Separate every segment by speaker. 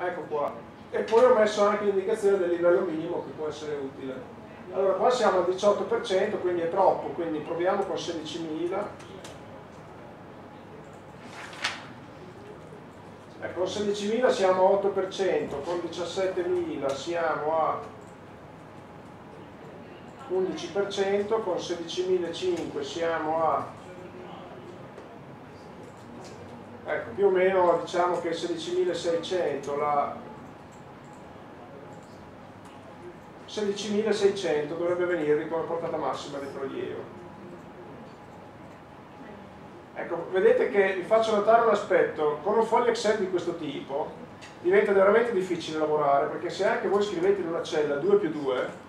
Speaker 1: ecco qua. E poi ho messo anche l'indicazione del livello minimo che può essere utile. Allora qua siamo al 18% quindi è troppo quindi proviamo con 16.000 ecco con 16.000 siamo a 8% con 17.000 siamo a 11% con 16.500 siamo a ecco. Più o meno diciamo che 16.600 la 16.600 dovrebbe venire come portata massima del prelievo. Ecco vedete che vi faccio notare un aspetto. Con un foglio Excel di questo tipo diventa veramente difficile lavorare perché se anche voi scrivete in una cella 2 più 2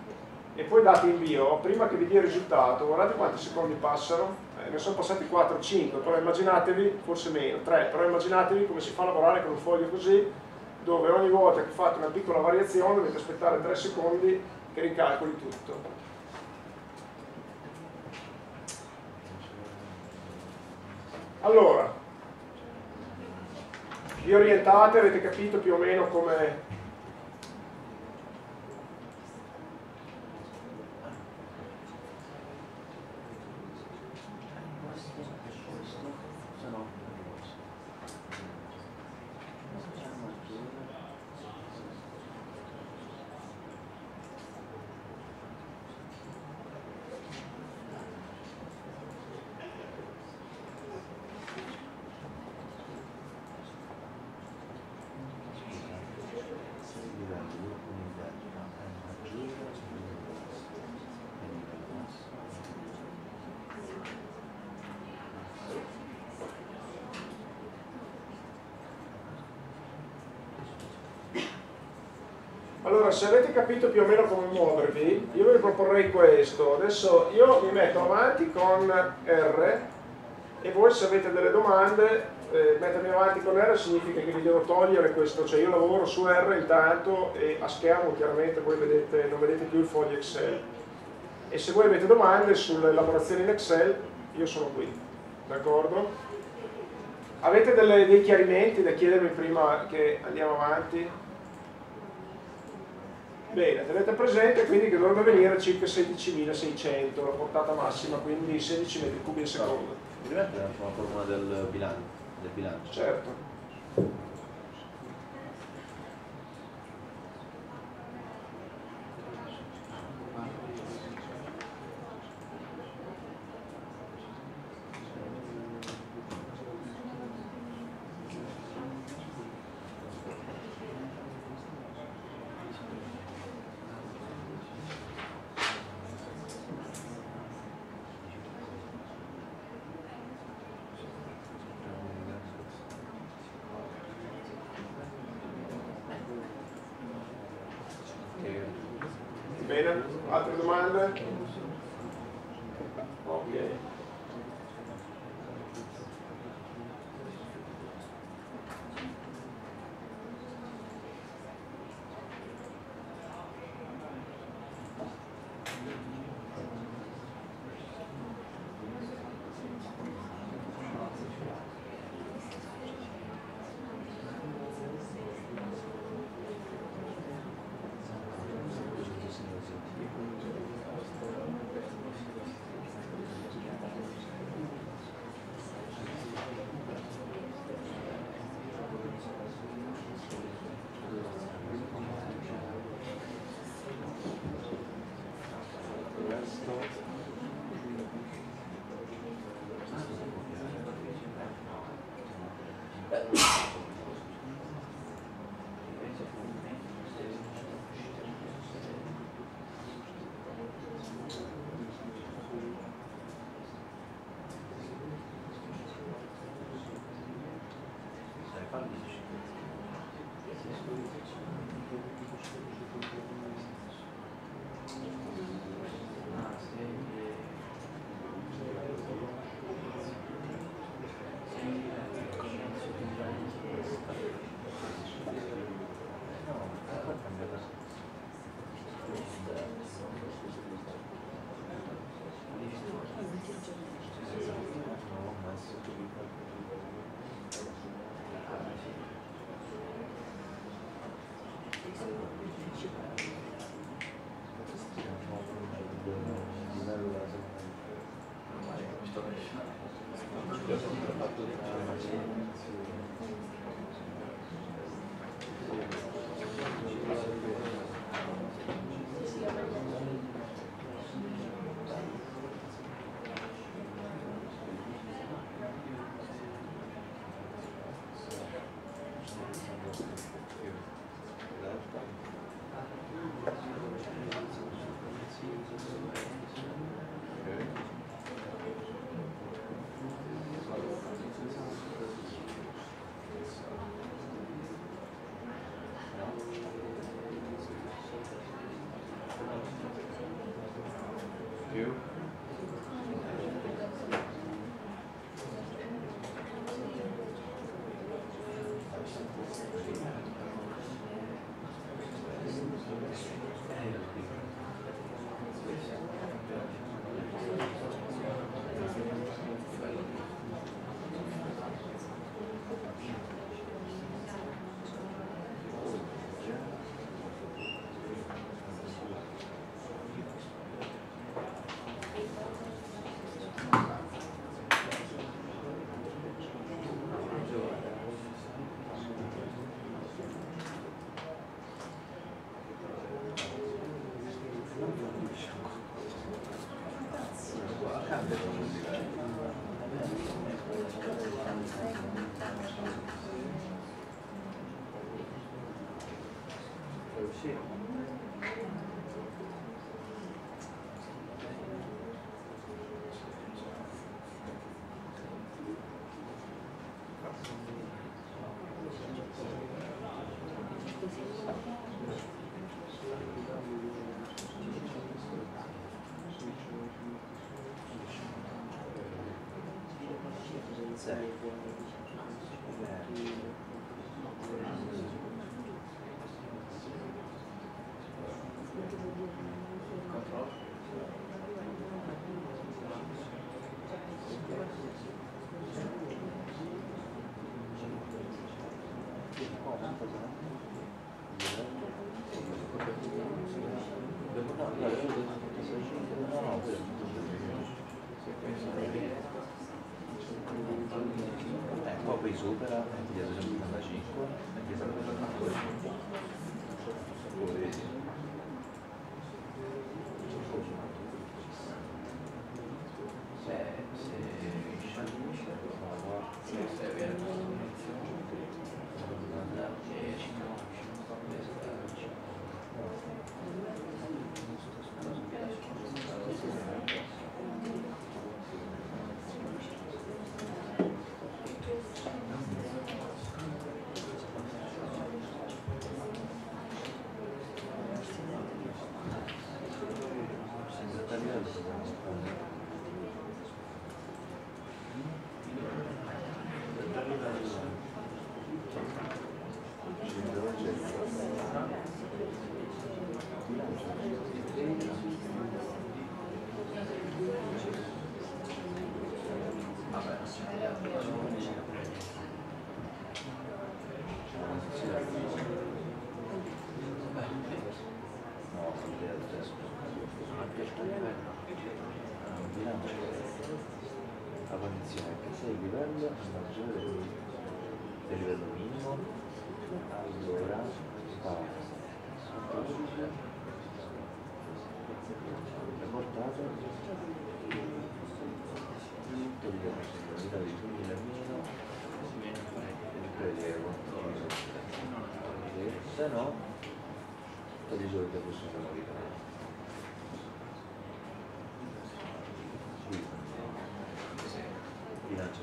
Speaker 1: e poi date invio, prima che vi dia il risultato, guardate quanti secondi passano, ne sono passati 4 o 5, però immaginatevi, forse meno, 3, però immaginatevi come si fa a lavorare con un foglio così, dove ogni volta che fate una piccola variazione dovete aspettare 3 secondi che ricalcoli tutto. Allora, vi orientate, avete capito più o meno come Allora, se avete capito più o meno come muovervi, io vi proporrei questo. Adesso io mi metto avanti con R e voi se avete delle domande, eh, mettermi avanti con R significa che vi devo togliere questo, cioè io lavoro su R intanto e a schermo chiaramente voi vedete, non vedete più il foglio Excel. E se voi avete domande sulle elaborazioni in Excel, io sono qui, d'accordo? Avete delle, dei chiarimenti da chiedermi prima che andiamo avanti? Bene, tenete presente quindi che dovrebbe venire circa 16.600 la portata massima, quindi 16 metri cubi al secondo.
Speaker 2: Mi rimettere la formula del bilancio? Del bilancio?
Speaker 1: Certo.
Speaker 2: to use it. Sì. Sei. poi qui supera è e qui sarà 84 se no di solito questo è la Qui. Bilancio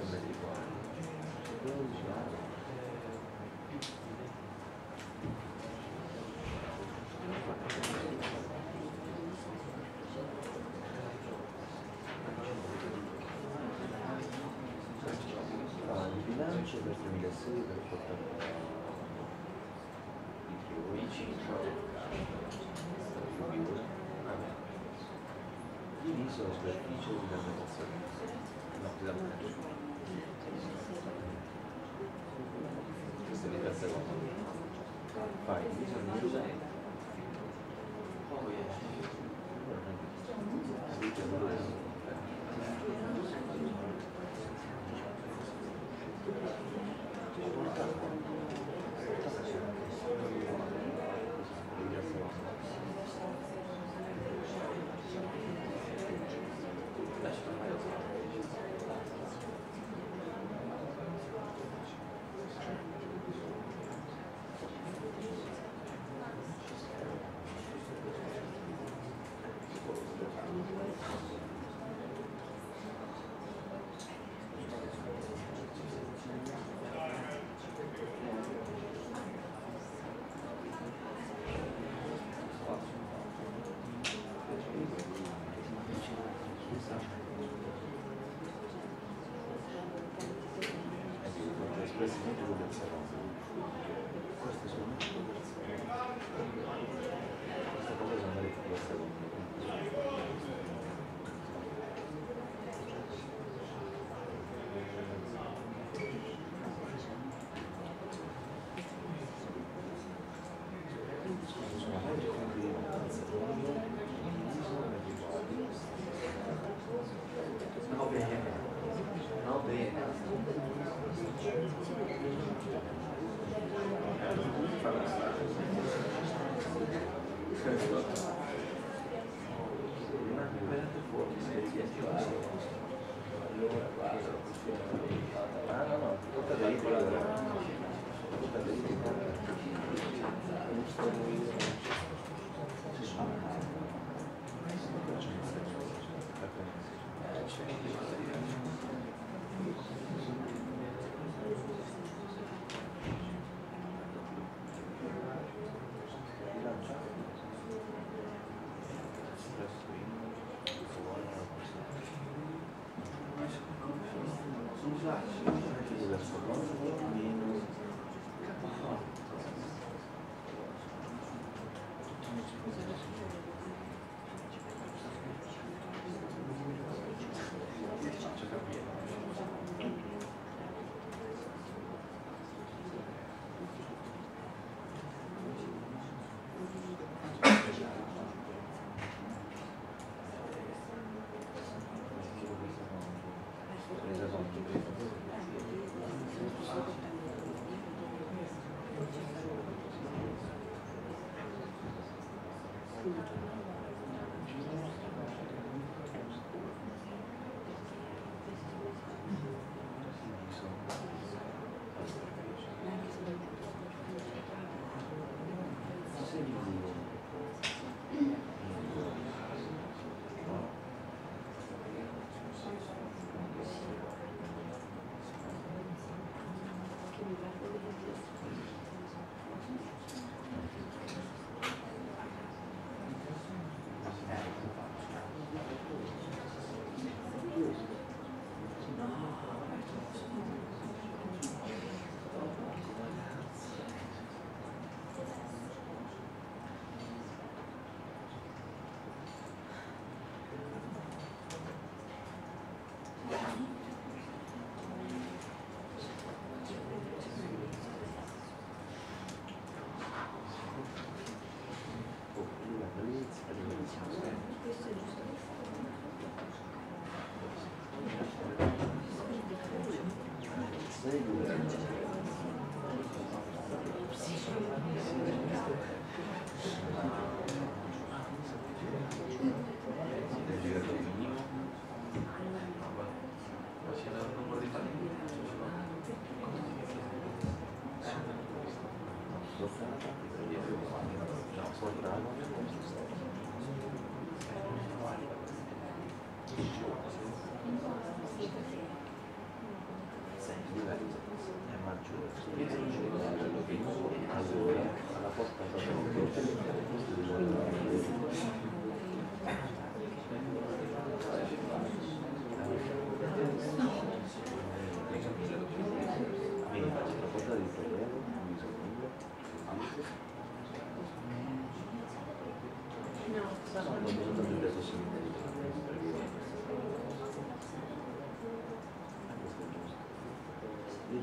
Speaker 2: Come ti Ah, il bilancio per 2006 per portare i figure la superficie di lamentazione no, di lamentazione questo è il secondo. Fai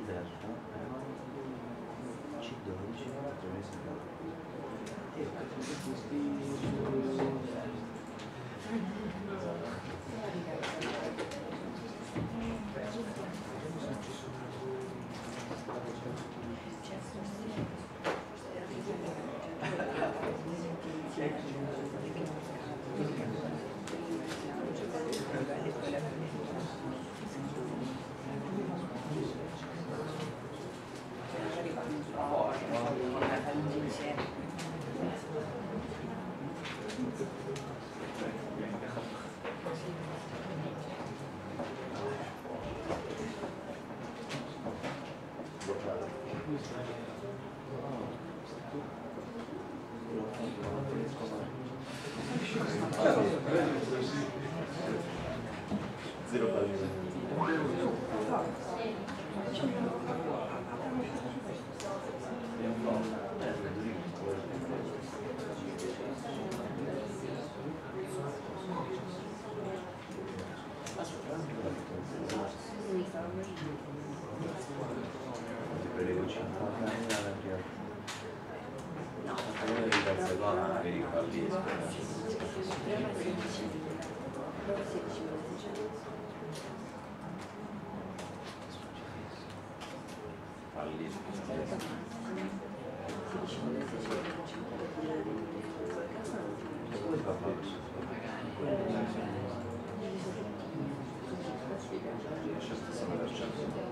Speaker 2: Il verso è C12, premessa E Zero Сейчас ты сам расчетный.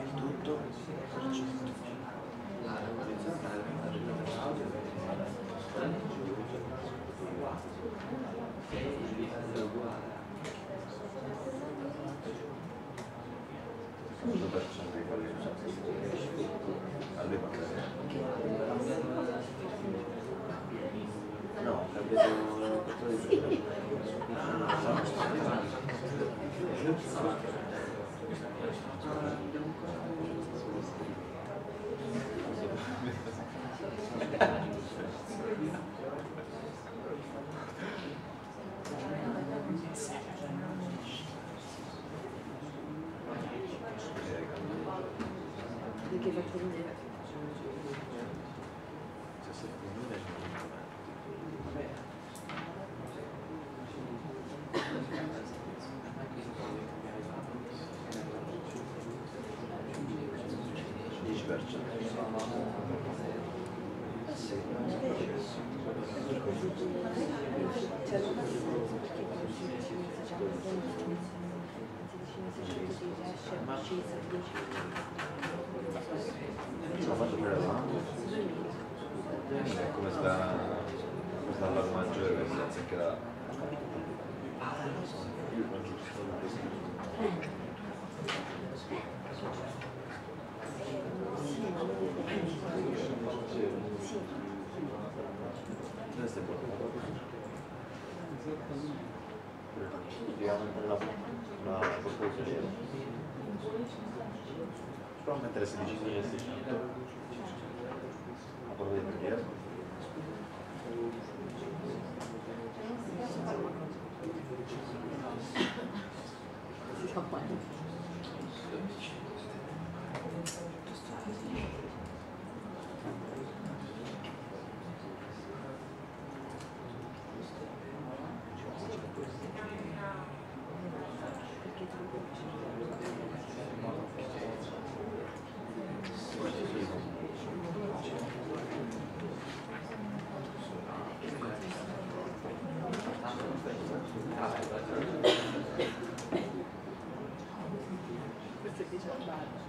Speaker 2: Il tutto è percettibile. L'area
Speaker 3: orizzontale è Grazie. Adică, că
Speaker 2: este bun. la propunerea. Probabil trebuie să decizia este și Apropo de
Speaker 1: Thank you. Obrigado.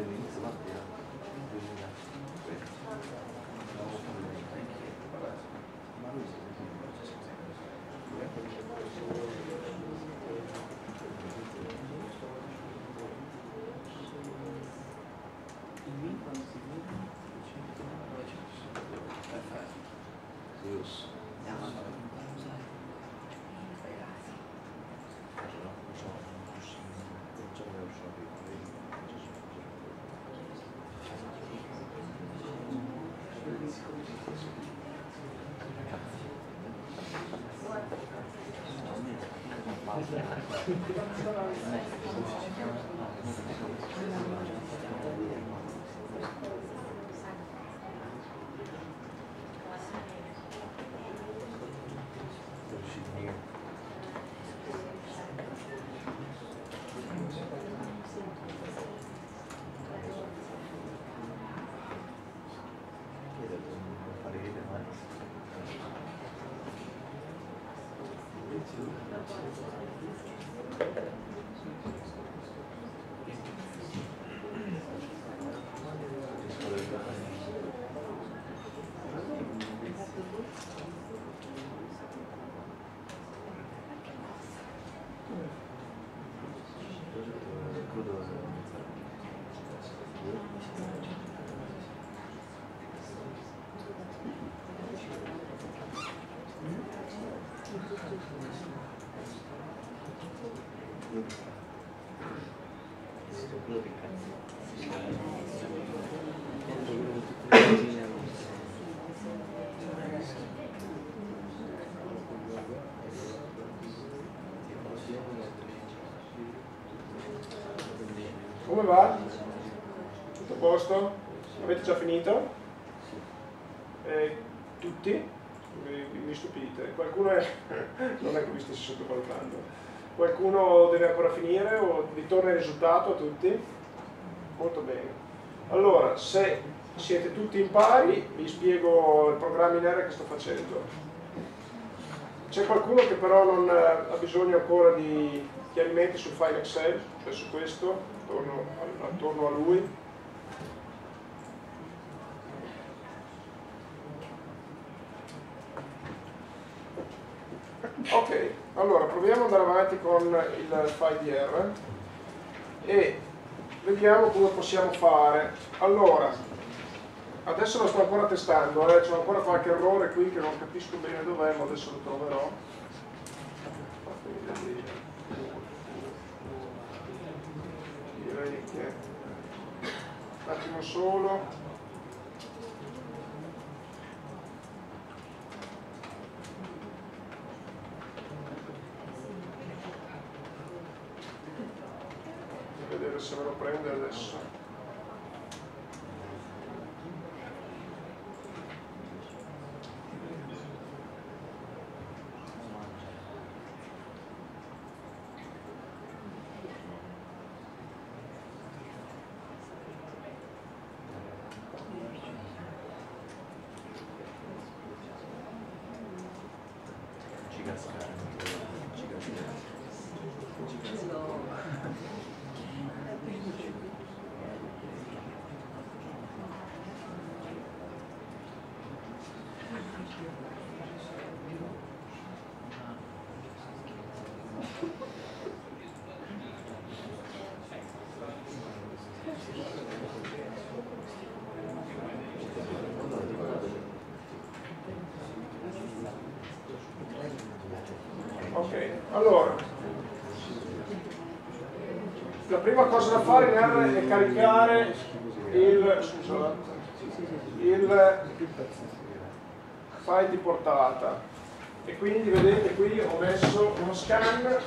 Speaker 1: ですね。Già finito? Eh, tutti? Mi, mi stupite. Qualcuno è... non è che vi stessi sottovalutando. Qualcuno deve ancora finire o vi torna il risultato a tutti? Molto bene. Allora, se siete tutti in pari, vi spiego il programma in R che sto facendo. C'è qualcuno che però non eh, ha bisogno ancora di chiarimenti sul file Excel, cioè su questo, attorno, attorno a lui. Ok, allora proviamo ad andare avanti con il file di R e vediamo come possiamo fare. Allora, adesso lo sto ancora testando, eh, c'è ancora qualche errore qui che non capisco bene dov'è, ma adesso lo troverò. Direi che un attimo solo
Speaker 2: you guys.
Speaker 1: Ok, allora, la prima cosa da fare in R è caricare il, il file di portata. E quindi vedete qui ho messo uno scan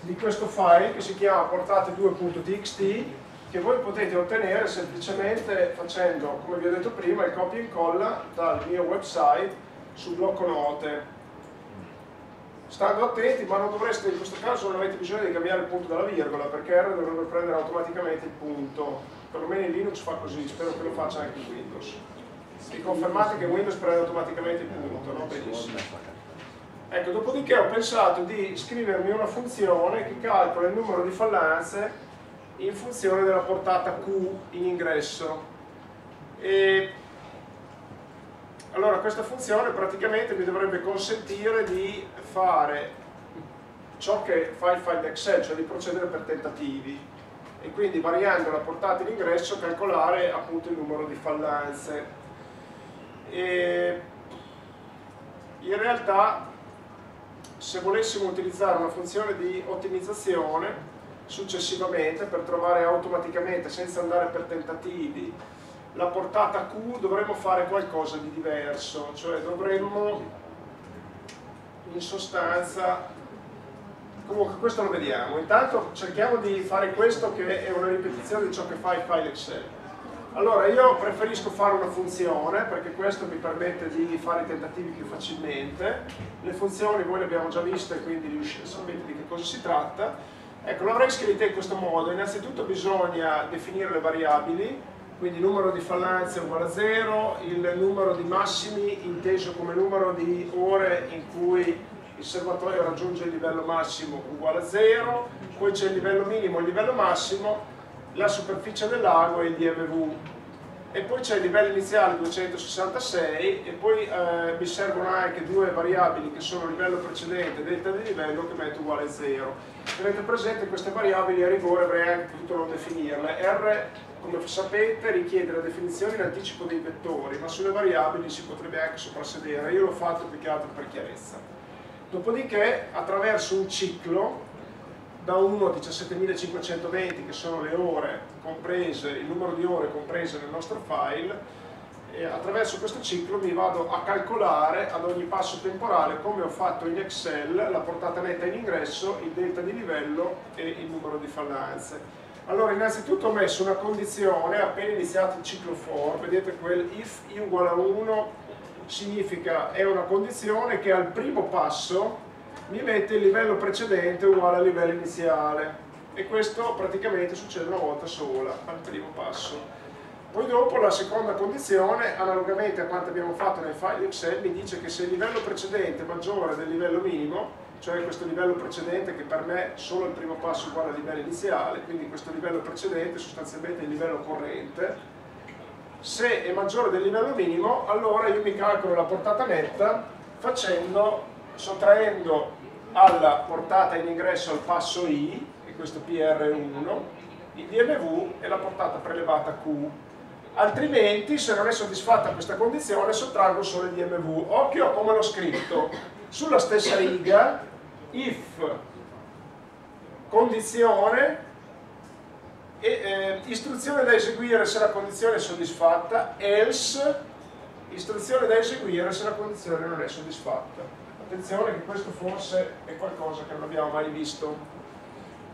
Speaker 1: di questo file che si chiama portate2.txt che voi potete ottenere semplicemente facendo, come vi ho detto prima, il copia e incolla dal mio website sul blocco note stando attenti, ma non dovreste, in questo caso non avete bisogno di cambiare il punto della virgola, perché R dovrebbe prendere automaticamente il punto, perlomeno in Linux fa così, spero che lo faccia anche in Windows. Mi confermate che Windows prende automaticamente il punto, no? Benissimo. Ecco, dopodiché ho pensato di scrivermi una funzione che calcola il numero di fallanze in funzione della portata Q in ingresso. E allora questa funzione praticamente mi dovrebbe consentire di fare ciò che fa il file Excel, cioè di procedere per tentativi e quindi variando la portata in ingresso calcolare appunto il numero di fallanze. E in realtà se volessimo utilizzare una funzione di ottimizzazione successivamente per trovare automaticamente senza andare per tentativi la portata Q dovremmo fare qualcosa di diverso, cioè dovremmo in sostanza. Comunque questo lo vediamo. Intanto cerchiamo di fare questo che è una ripetizione di ciò che fa il file Excel. Allora io preferisco fare una funzione perché questo mi permette di fare i tentativi più facilmente. Le funzioni voi le abbiamo già viste quindi sapete di che cosa si tratta. Ecco l'avrei scritta in questo modo. Innanzitutto bisogna definire le variabili quindi numero di fallanze uguale a 0 il numero di massimi inteso come numero di ore in cui il serbatoio raggiunge il livello massimo uguale a 0, poi c'è il livello minimo e il livello massimo, la superficie del lago e il DMV e poi c'è il livello iniziale 266 e poi eh, mi servono anche due variabili che sono il livello precedente e delta di livello che metto uguale a 0 tenete presente queste variabili a rigore avrei anche potuto non definirle. R come sapete richiede la definizione in anticipo dei vettori ma sulle variabili si potrebbe anche soprassedere io l'ho fatto più che altro per chiarezza Dopodiché, attraverso un ciclo, da 1 a 17.520, che sono le ore comprese, il numero di ore comprese nel nostro file, e attraverso questo ciclo mi vado a calcolare ad ogni passo temporale, come ho fatto in Excel, la portata netta in ingresso, il delta di livello e il numero di fallanze. Allora, innanzitutto ho messo una condizione, appena iniziato il ciclo for, vedete quel if i uguale a 1 significa, è una condizione che al primo passo mi mette il livello precedente uguale al livello iniziale e questo praticamente succede una volta sola al primo passo. Poi dopo la seconda condizione, analogamente a quanto abbiamo fatto nel file Excel, mi dice che se il livello precedente è maggiore del livello minimo, cioè questo livello precedente che per me solo il primo passo uguale al livello iniziale, quindi questo livello precedente è sostanzialmente il livello corrente, se è maggiore del livello minimo allora io mi calcolo la portata netta facendo, sottraendo alla portata in ingresso al passo I, e questo PR1, il DMV e la portata prelevata Q. Altrimenti, se non è soddisfatta questa condizione, sottraggo solo il DMV. Occhio a come l'ho scritto. Sulla stessa riga, if condizione e, eh, istruzione da eseguire se la condizione è soddisfatta, else, istruzione da eseguire se la condizione non è soddisfatta. Attenzione che questo forse è qualcosa che non abbiamo mai visto.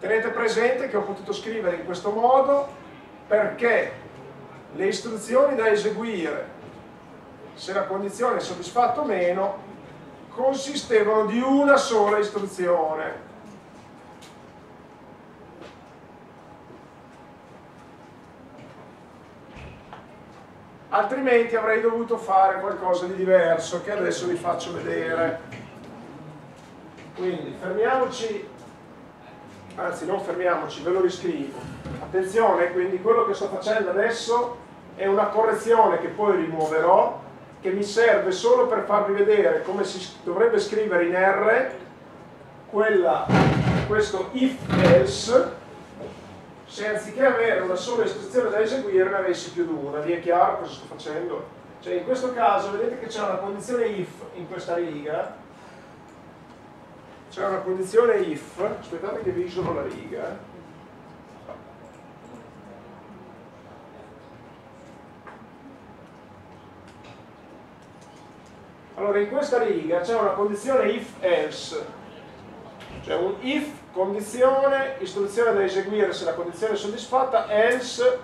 Speaker 1: Tenete presente che ho potuto scrivere in questo modo perché le istruzioni da eseguire, se la condizione è soddisfatta o meno, consistevano di una sola istruzione. Altrimenti avrei dovuto fare qualcosa di diverso che adesso vi faccio vedere. Quindi fermiamoci anzi non fermiamoci, ve lo riscrivo. Attenzione, quindi quello che sto facendo adesso è una correzione che poi rimuoverò che mi serve solo per farvi vedere come si dovrebbe scrivere in R quella, questo if else se anziché avere una sola istruzione da eseguire ne avessi più di una. Vi è chiaro cosa sto facendo? Cioè in questo caso vedete che c'è una condizione if in questa riga, c'è una condizione if, aspettate che vi isolo la riga, Allora in questa riga c'è una condizione if else, cioè un if condizione, istruzione da eseguire se la condizione è soddisfatta, else,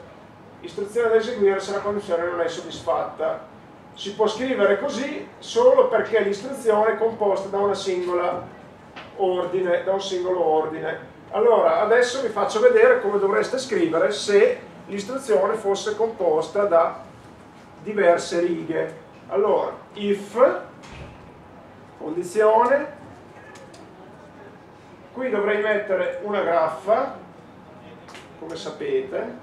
Speaker 1: istruzione da eseguire se la condizione non è soddisfatta. Si può scrivere così solo perché l'istruzione è composta da, ordine, da un singolo ordine. Allora, adesso vi faccio vedere come dovreste scrivere se l'istruzione fosse composta da diverse righe. Allora, if, condizione, qui dovrei mettere una graffa, come sapete,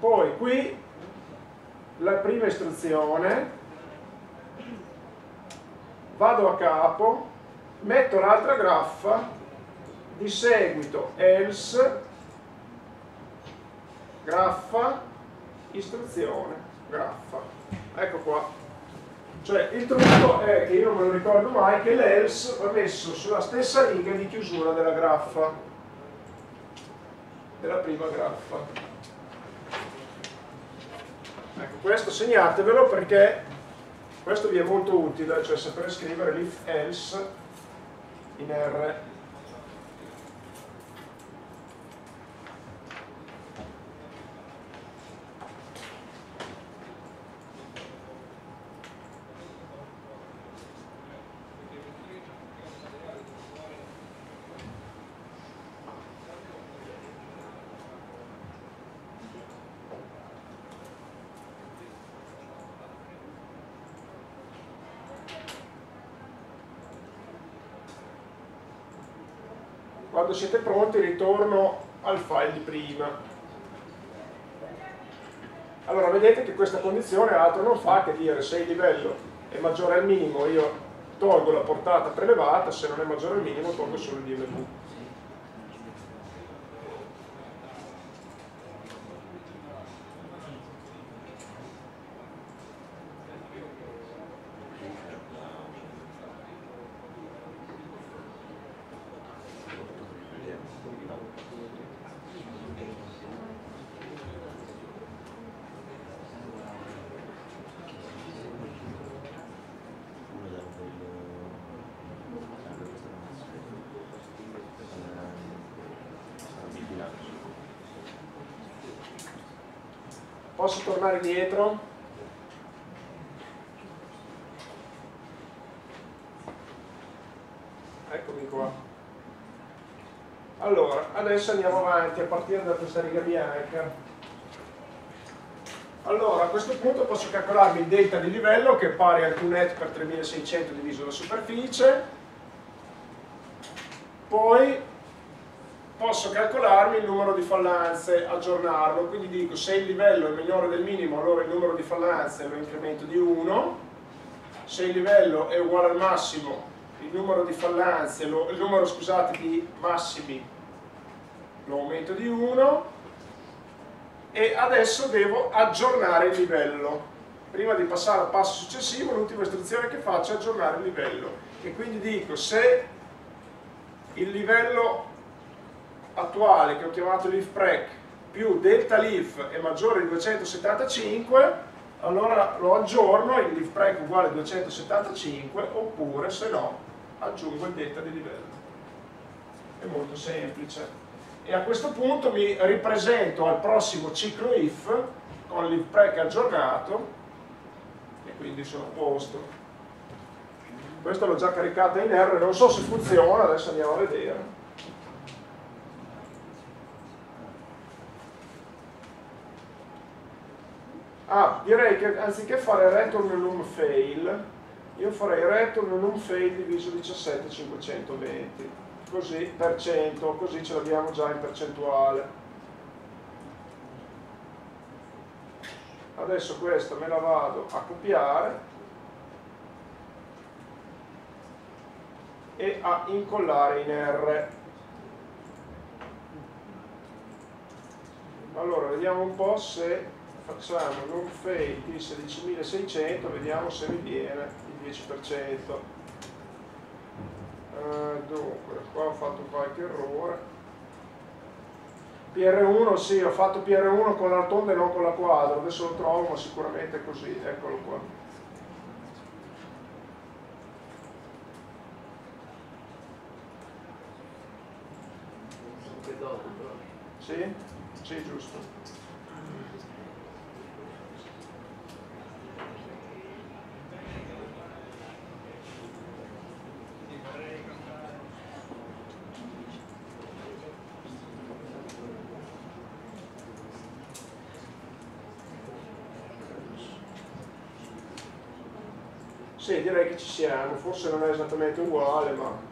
Speaker 1: poi qui la prima istruzione, vado a capo, metto l'altra graffa, di seguito else, graffa, istruzione, graffa. Ecco qua. Cioè il trucco è che io non me lo ricordo mai che l'else va messo sulla stessa riga di chiusura della graffa, della prima graffa. Ecco, questo segnatevelo perché questo vi è molto utile, cioè sapere scrivere l'if else in R siete pronti ritorno al file di prima. Allora vedete che questa condizione altro non fa che dire se il livello è maggiore al minimo io tolgo la portata prelevata se non è maggiore al minimo tolgo solo il DMV
Speaker 2: Uno da quello... Ah, questo non è Ehm, il bilancio.
Speaker 1: Posso tornare indietro? eccomi qua. Allora adesso andiamo avanti a partire da questa riga bianca. Allora a questo punto posso calcolarmi il delta di livello che è pari al QNet per 3600 diviso la superficie. Poi posso calcolarmi il numero di fallanze, aggiornarlo, quindi dico se il livello è minore del minimo allora il numero di fallanze lo incremento di 1, se il livello è uguale al massimo il numero di fallanze, lo- il numero scusate, di massimi lo aumento di 1 e adesso devo aggiornare il livello. Prima di passare al passo successivo l'ultima istruzione che faccio è aggiornare il livello. E quindi dico se il livello attuale che ho chiamato leaf prec più delta leaf è maggiore di 275 allora lo aggiorno il leaf prec uguale a 275 oppure se no aggiungo il delta di livello. È molto semplice. E a questo punto mi ripresento al prossimo ciclo if con leaf prec aggiornato e quindi sono a posto. Questo l'ho già caricata in R non so se funziona adesso andiamo a vedere Ah, direi che anziché fare return num fail, io farei return num fail diviso 17520, così per cento, così ce l'abbiamo già in percentuale. Adesso questa me la vado a copiare e a incollare in R. Allora, vediamo un po' se facciamo non fail di 16.600 vediamo se mi viene il 10% Eh, dunque qua ho fatto qualche errore. PR1 sì ho fatto PR1 con la rotonda e non con la quadra adesso lo trovo ma sicuramente è così eccolo qua
Speaker 4: Sempre dopo, però.
Speaker 1: sì? sì giusto Sì, direi che ci siamo, forse non è esattamente uguale, ma